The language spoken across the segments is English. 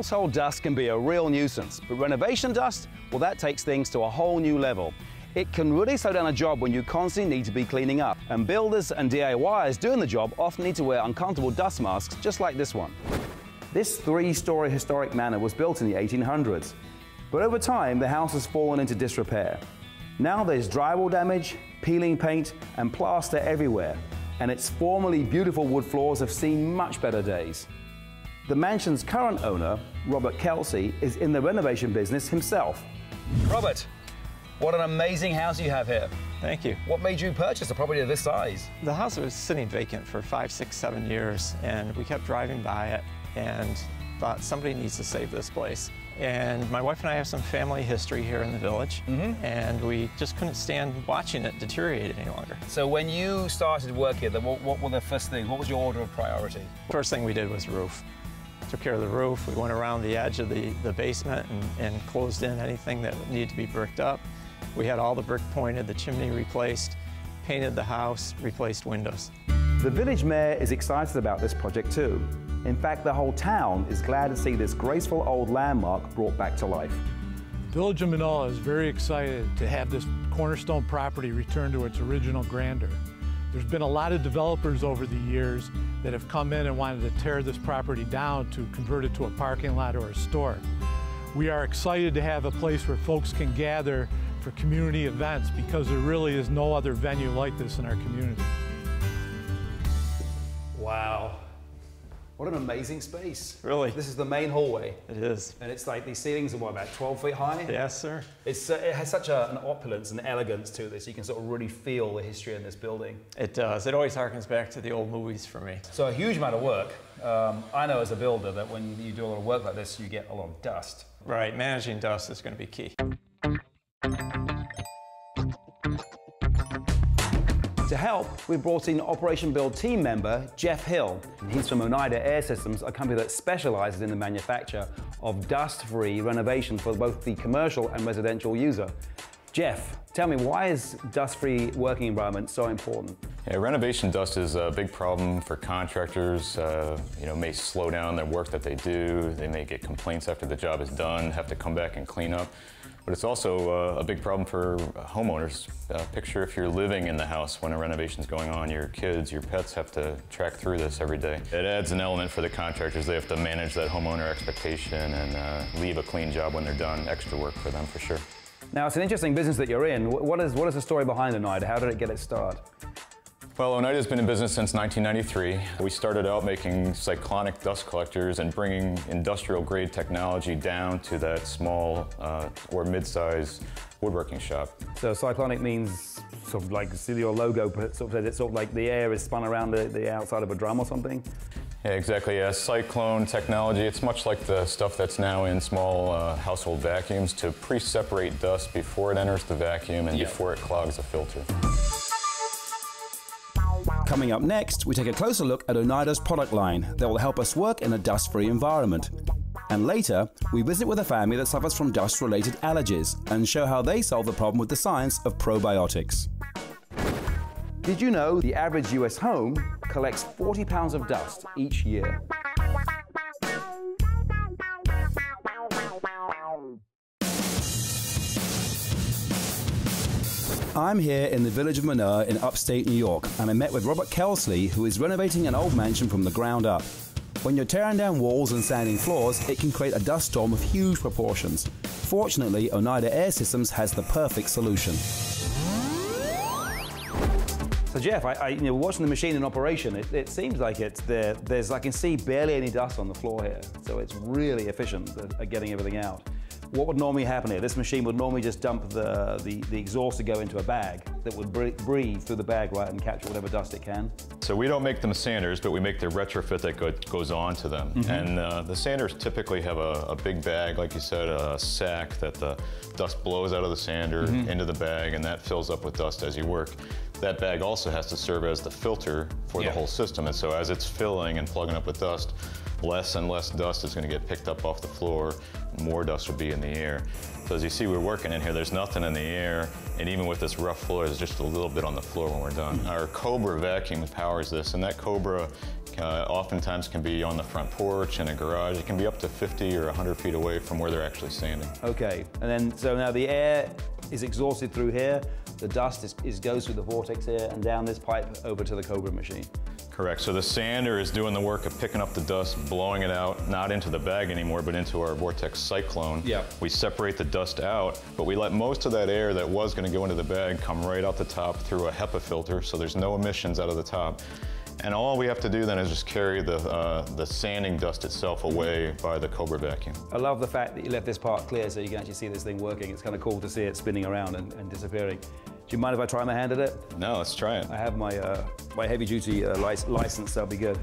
Household dust can be a real nuisance, but renovation dust, well, that takes things to a whole new level. It can really slow down a job when you constantly need to be cleaning up, and builders and DIYers doing the job often need to wear uncomfortable dust masks just like this one. This three-story historic manor was built in the 1800s, but over time the house has fallen into disrepair. Now there's drywall damage, peeling paint, and plaster everywhere, and its formerly beautiful wood floors have seen much better days. The mansion's current owner, Robert Kelsey, is in the renovation business himself. Robert, what an amazing house you have here. Thank you. What made you purchase a property of this size? The house was sitting vacant for five, six, seven years, and we kept driving by it and thought somebody needs to save this place. And my wife and I have some family history here in the village, mm -hmm. and we just couldn't stand watching it deteriorate any longer. So when you started work here, what, what were the first things? What was your order of priority? First thing we did was roof. Took care of the roof. We went around the edge of the, the basement and, and closed in anything that needed to be bricked up. We had all the brick pointed, the chimney replaced, painted the house, replaced windows. The village mayor is excited about this project too. In fact, the whole town is glad to see this graceful old landmark brought back to life. Village of Minoa is very excited to have this cornerstone property returned to its original grandeur. There's been a lot of developers over the years that have come in and wanted to tear this property down to convert it to a parking lot or a store. We are excited to have a place where folks can gather for community events because there really is no other venue like this in our community. Wow. What an amazing space. Really? This is the main hallway. It is. And it's like these ceilings are what, about 12 feet high? Yes, sir. It's, uh, it has such a, an opulence and elegance to this. You can sort of really feel the history in this building. It does. It always harkens back to the old movies for me. So a huge amount of work. Um, I know as a builder that when you do a lot of work like this, you get a lot of dust. Right. Managing dust is going to be key. Help, We've brought in Operation Build team member Jeff Hill. He's from Oneida Air Systems, a company that specializes in the manufacture of dust-free renovation for both the commercial and residential user. Jeff, tell me, why is dust-free working environment so important? Yeah, renovation dust is a big problem for contractors. Uh, you know, may slow down their work that they do. They may get complaints after the job is done, have to come back and clean up. But it's also uh, a big problem for homeowners. Uh, picture if you're living in the house when a renovation is going on, your kids, your pets have to track through this every day. It adds an element for the contractors. They have to manage that homeowner expectation and uh, leave a clean job when they're done. Extra work for them for sure. Now, it's an interesting business that you're in. What is, what is the story behind Oneida? How did it get its start? Well, Oneida has been in business since 1993. We started out making cyclonic dust collectors and bringing industrial grade technology down to that small uh, or mid-size woodworking shop. So cyclonic means sort of like see your logo, but sort of, it's sort of like the air is spun around the, the outside of a drum or something? Yeah, exactly. Yeah, cyclone technology. It's much like the stuff that's now in small uh, household vacuums to pre-separate dust before it enters the vacuum and yep. before it clogs the filter. Coming up next, we take a closer look at Oneida's product line that will help us work in a dust-free environment. And later, we visit with a family that suffers from dust-related allergies and show how they solve the problem with the science of probiotics. Did you know the average US home collects 40 pounds of dust each year? I'm here in the village of Minoa in upstate New York, and I met with Robert Kelsley, who is renovating an old mansion from the ground up. When you're tearing down walls and sanding floors, it can create a dust storm of huge proportions. Fortunately, Oneida Air Systems has the perfect solution. So Jeff, I, I, you know, watching the machine in operation, it, it seems like it's there. There's, I can see barely any dust on the floor here, so it's really efficient at getting everything out. What would normally happen here? This machine would normally just dump the, the, the exhaust to go into a bag that would breathe through the bag, right, and capture whatever dust it can. So we don't make them sanders, but we make the retrofit that go, goes on to them. Mm -hmm. And uh, the sanders typically have a, a, big bag, like you said, a sack that the dust blows out of the sander mm -hmm. into the bag, and that fills up with dust as you work. That bag also has to serve as the filter for yeah. the whole system. And so as it's filling and plugging up with dust, less and less dust is going to get picked up off the floor, more dust will be in the air. So as you see, we're working in here, there's nothing in the air, and even with this rough floor, there's just a little bit on the floor when we're done. Our Cobra vacuum powers this, and that Cobra Uh, oftentimes can be on the front porch, in a garage. It can be up to 50 or 100 feet away from where they're actually sanding. Okay, and then so now the air is exhausted through here, the dust is, is goes through the vortex here and down this pipe over to the Cobra machine. Correct. So the sander is doing the work of picking up the dust, blowing it out, not into the bag anymore, but into our Vortex Cyclone. Yep. We separate the dust out, but we let most of that air that was going to go into the bag come right out the top through a HEPA filter, so there's no emissions out of the top. And all we have to do then is just carry the, uh, the sanding dust itself away by the Cobra vacuum. I love the fact that you left this part clear so you can actually see this thing working. It's kind of cool to see it spinning around and, and disappearing. Do you mind if I try my hand at it? No, let's try it. I have my, uh, my heavy duty uh, lic license, that'll be good.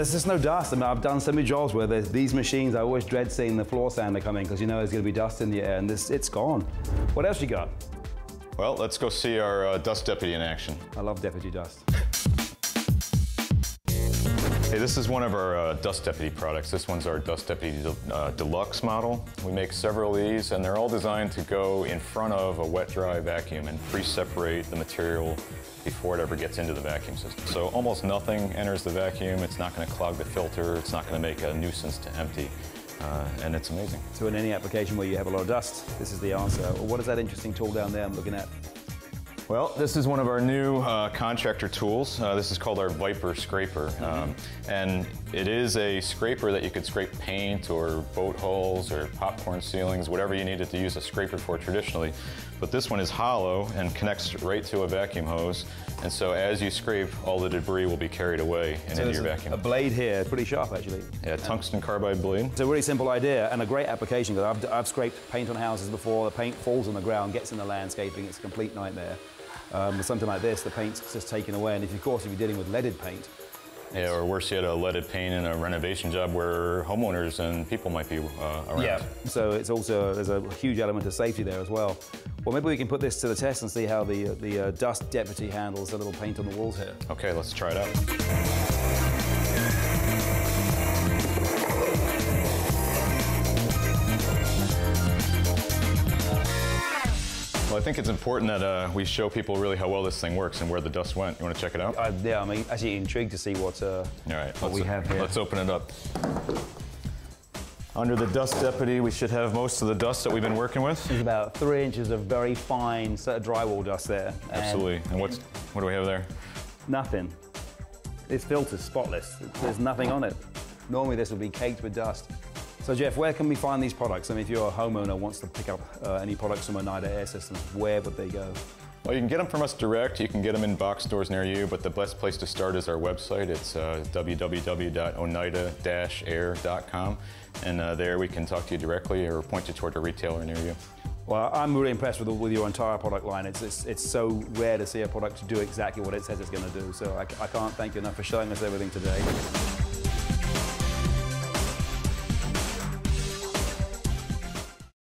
There's just no dust. I mean, I've done so many jobs where there's these machines, I always dread seeing the floor sander come in because you know there's going to be dust in the air and this, it's gone. What else you got? Well, let's go see our uh, dust deputy in action. I love deputy dust. Hey, this is one of our uh, Dust Deputy products. This one's our Dust Deputy De uh, Deluxe model. We make several of these, and they're all designed to go in front of a wet-dry vacuum and pre-separate the material before it ever gets into the vacuum system. So almost nothing enters the vacuum. It's not going to clog the filter. It's not going to make a nuisance to empty. Uh, and it's amazing. So in any application where you have a lot of dust, this is the answer. What is that interesting tool down there I'm looking at? Well, this is one of our new uh, contractor tools. Uh, this is called our Viper scraper. Mm-hmm. Um, and it is a scraper that you could scrape paint or boat hulls or popcorn ceilings, whatever you needed to use a scraper for traditionally. But this one is hollow and connects right to a vacuum hose. And so as you scrape, all the debris will be carried away and So into your vacuum. a blade here, pretty sharp actually. yeah, tungsten carbide blade. It's a really simple idea and a great application because I've, I've scraped paint on houses before. The paint falls on the ground, gets in the landscaping. It's a complete nightmare. Um, with something like this, the paint's just taken away. And if, of course, if you're dealing with leaded paint, Yeah, or worse yet, a leaded paint in a renovation job where homeowners and people might be uh, around. So it's also there's a huge element of safety there as well. Well, maybe we can put this to the test and see how the uh, the uh, dust deputy handles the little paint on the walls here. Okay, let's try it out. I think it's important that uh, we show people really how well this thing works and where the dust went. You want to check it out? Uh, yeah, I'm actually intrigued to see what uh, All right, what let's, we have here. Let's open it up. Under the dust deputy, we should have most of the dust that we've been working with. There's about three inches of very fine sort of drywall dust there. and Absolutely. And what's what do we have there? Nothing. This filter's spotless. There's nothing on it. Normally this would be caked with dust. So Jeff, where can we find these products? I mean, if you're homeowner wants to pick up uh, any products from Oneida Air Systems, where would they go? Well, you can get them from us direct. You can get them in box stores near you, but the best place to start is our website. It's uh, www.oneida-air.com, and uh, there we can talk to you directly or point you toward a retailer near you. Well, I'm really impressed with, with your entire product line. It's, it's, it's so rare to see a product do exactly what it says it's going to do. So I, I can't thank you enough for showing us everything today.